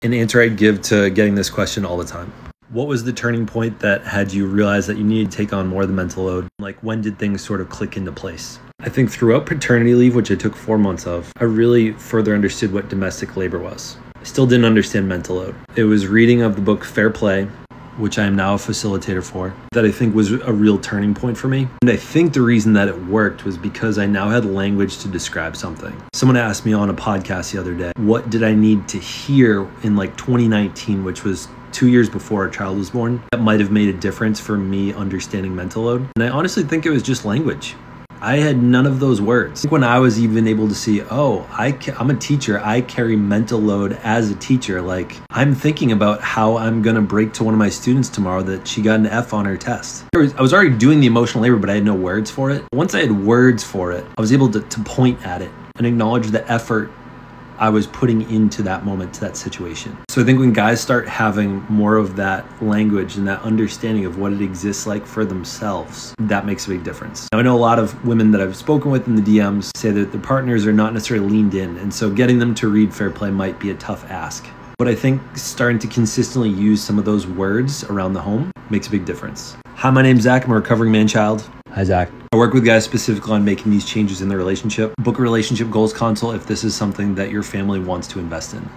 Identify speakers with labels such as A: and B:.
A: An answer I'd give to getting this question all the time. What was the turning point that had you realize that you needed to take on more of the mental load? Like, when did things sort of click into place? I think throughout paternity leave, which I took four months of, I really further understood what domestic labor was. I still didn't understand mental load. It was reading of the book Fair Play which I am now a facilitator for, that I think was a real turning point for me. And I think the reason that it worked was because I now had language to describe something. Someone asked me on a podcast the other day, what did I need to hear in like 2019, which was two years before our child was born, that might have made a difference for me understanding mental load. And I honestly think it was just language. I had none of those words. When I was even able to see, oh, I ca- I'm a teacher, I carry mental load as a teacher. Like, I'm thinking about how I'm gonna break to one of my students tomorrow that she got an F on her test. I was already doing the emotional labor, but I had no words for it. Once I had words for it, I was able to, to point at it and acknowledge the effort I was putting into that moment, to that situation. So I think when guys start having more of that language and that understanding of what it exists like for themselves, that makes a big difference. Now, I know a lot of women that I've spoken with in the DMs say that their partners are not necessarily leaned in, and so getting them to read fair play might be a tough ask. But I think starting to consistently use some of those words around the home makes a big difference. Hi, my name's Zach. I'm a recovering man child.
B: Hi, Zach.
A: I work with guys specifically on making these changes in their relationship. Book a relationship goals consult if this is something that your family wants to invest in.